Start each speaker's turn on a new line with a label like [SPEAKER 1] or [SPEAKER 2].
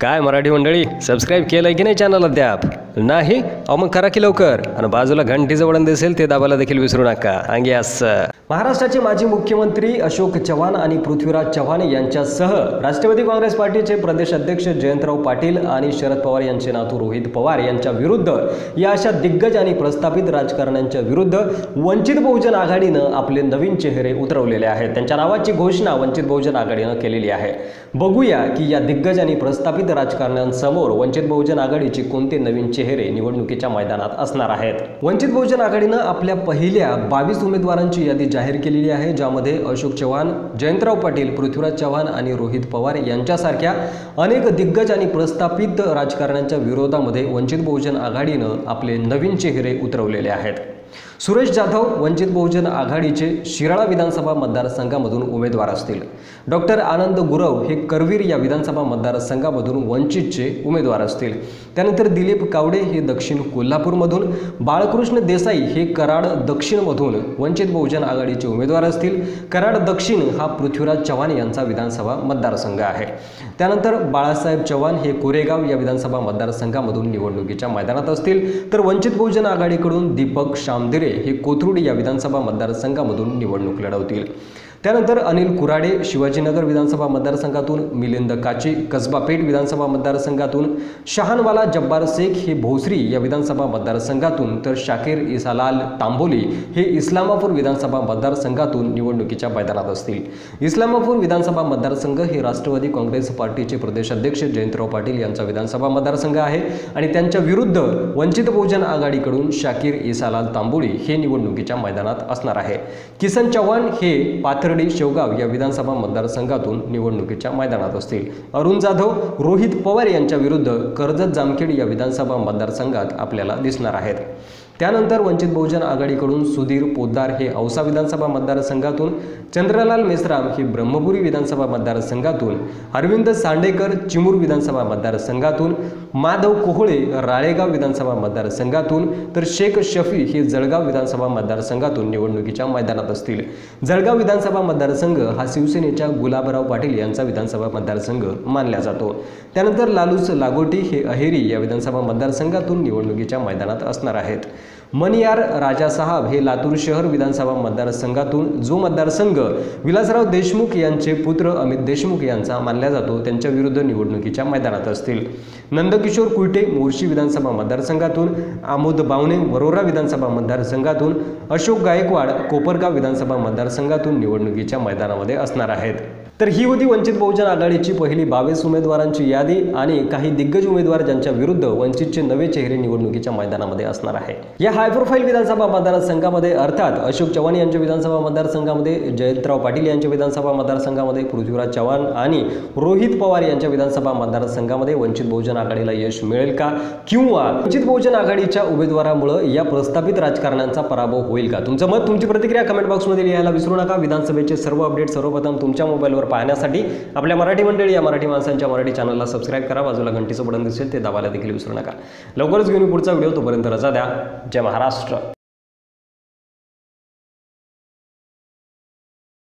[SPEAKER 1] काय मराठी मंडळी सबस्क्राईब केलं की नाही चॅनल अद्याप नाही अहो मग करा की लवकर. आणि बाजूला घंटीचं वळण दिसेल ते दाबायला देखील विसरू नका. अंगे असं. महाराष्ट्राचे माजी मुख्यमंत्री अशोक चव्हाण आणि पृथ्वीराज चव्हाण यांच्यासह राष्ट्रवादी काँग्रेस पार्टीचे प्रदेश अध्यक्ष जयंतराव पाटील आणि शरद पवार यांचे नातू रोहित पवार यांच्या विरुद्ध या अशा दिग्गज आणि प्रस्थापित राजकारण्यांच्या विरुद्ध वंचित बहुजन आघाडीनं आपले नवीन चेहरे उतरवलेले आहेत. त्यांच्या नावाची घोषणा वंचित बहुजन आघाडीनं केलेली आहे. बघूया की या दिग्गज आणि प्रस्थापित राजकारण्यांसमोर वंचित बहुजन आघाडीचे कोणते नवीन चेहरे निवडणुकीच्या मैदानात असणार आहेत? वंचित बहुजन आघाडीनं आपल्या पहिल्या बावीस उमेदवारांची यादी जाहीर केलेली आहे ज्यामध्ये अशोक चव्हाण जयंतराव पाटील पृथ्वीराज चव्हाण आणि रोहित पवार यांच्यासारख्या अनेक दिग्गज आणि प्रस्थापित राजकारण्यांच्या विरोधामध्ये वंचित बहुजन आघाडीनं आपले नवीन चेहरे उतरवलेले आहेत. सुरेश जाधव वंचित बहुजन आघाडीचे शिराळा विधानसभा मतदारसंघामधून उमेदवार असतील. डॉक्टर आनंद गुरव हे करवीर या विधानसभा मतदारसंघामधून वंचितचे उमेदवार असतील. त्यानंतर दिलीप कावडे हे दक्षिण कोल्हापूरमधून बाळकृष्ण देसाई हे कराड दक्षिणमधून वंचित बहुजन आघाडीचे उमेदवार असतील. कराड दक्षिण हा पृथ्वीराज चव्हाण यांचा विधानसभा मतदारसंघ आहे. त्यानंतर बाळासाहेब चव्हाण हे कोरेगाव या विधानसभा मतदारसंघामधून निवडणुकीच्या मैदानात असतील. तर वंचित बहुजन आघाडीकडून दीपक शामदिरे हे कोथरुड या विधानसभा मतदारसंघामधून निवडणूक लढवतील. त्यानंतर अनिल कुराडे शिवाजीनगर विधानसभा मतदारसंघातून मिलिंद काचे कसबा पेठ विधानसभा मतदारसंघातून शहानवाला जब्बार शेख हे भोसरी या विधानसभा मतदारसंघातून तर शाकीर इसालाल तांबोली हे इस्लामापूर विधानसभा मतदारसंघातून निवडणुकीच्या मैदानात असतील. इस्लामापूर विधानसभा मतदारसंघ हे राष्ट्रवादी काँग्रेस पार्टीचे प्रदेशाध्यक्ष जयंतराव पाटील यांचा विधानसभा मतदारसंघ आहे आणि त्यांच्या विरुद्ध वंचित बहुजन आघाडीकडून शाकीर इसालाल तांबोळी हे निवडणुकीच्या मैदानात असणार आहे. किसन चव्हाण हे खर्डी शेवगाव या विधानसभा मतदारसंघातून निवडणुकीच्या मैदानात असतील. अरुण जाधव रोहित पवार यांच्या विरुद्ध कर्जत जामखेड या विधानसभा मतदारसंघात आपल्याला दिसणार आहेत. त्यानंतर वंचित बहुजन आघाडीकडून सुधीर पोद्दार हे औसा विधानसभा मतदारसंघातून चंद्रलाल मेसराम हे ब्रह्मपुरी विधानसभा मतदारसंघातून अरविंद सांडेकर चिमूर विधानसभा मतदारसंघातून माधव कोहळे राळेगाव विधानसभा मतदारसंघातून तर शेख शफी हे जळगाव विधानसभा मतदारसंघातून निवडणुकीच्या मैदानात असतील. जळगाव विधानसभा मतदारसंघ हा शिवसेनेच्या गुलाबराव पाटील यांचा विधानसभा मतदारसंघ मानला जातो. त्यानंतर लालूस लागोटी हे अहेरी या विधानसभा मतदारसंघातून निवडणुकीच्या मैदानात असणार आहेत. मनियार राजा साहब हे लातूर शहर विधानसभा मतदारसंघातून जो मतदारसंघ विलासराव देशमुख यांचे पुत्र अमित देशमुख यांचा मानला जातो त्यांच्या विरुद्ध निवडणुकीच्या मैदानात असतील. नंदकिशोर कुलटे मोर्शी विधानसभा मतदारसंघातून आमोद बावणे वरोरा विधानसभा मतदारसंघातून अशोक गायकवाड कोपरगाव विधानसभा मतदारसंघातून निवडणुकीच्या मैदानामध्ये असणार आहेत. तर ही होती वंचित बहुजन आघाडीची पहिली बावीस उमेदवारांची यादी आणि काही दिग्गज उमेदवार ज्यांच्या विरुद्ध वंचितचे नवे चेहरे निवडणुकीच्या मैदानामध्ये असणार आहे. या हाय प्रोफाईल विधानसभा मतदारसंघामध्ये अर्थात अशोक चव्हाण यांच्या विधानसभा मतदारसंघामध्ये जयंतराव पाटील यांच्या विधानसभा मतदारसंघामध्ये पृथ्वीराज चव्हाण आणि रोहित पवार यांच्या विधानसभा मतदारसंघामध्ये वंचित बहुजन आघाडीला यश मिळेल का? किंवा वंचित बहुजन आघाडीच्या उमेदवारामुळे या प्रस्थापित राजकारण्यांचा पराभव होईल का? तुमचं मत तुमची प्रतिक्रिया कमेंट बॉक्समध्ये लिहायला विसरू नका. विधानसभेचे सर्व अपडेट सर्वप्रथम तुमच्या मोबाईलवर पाहण्यासाठी आपल्या मराठी मंडळी या मराठी माणसांच्या मराठी चॅनलला सबस्क्राईब करा. बाजूला घंटीचं बटन दिसेल ते दाबायला देखील विसरू नका. लवकरच घेऊन पुढचा व्हिडिओ तोपर्यंत रजा द्या. जय महाराष्ट्र.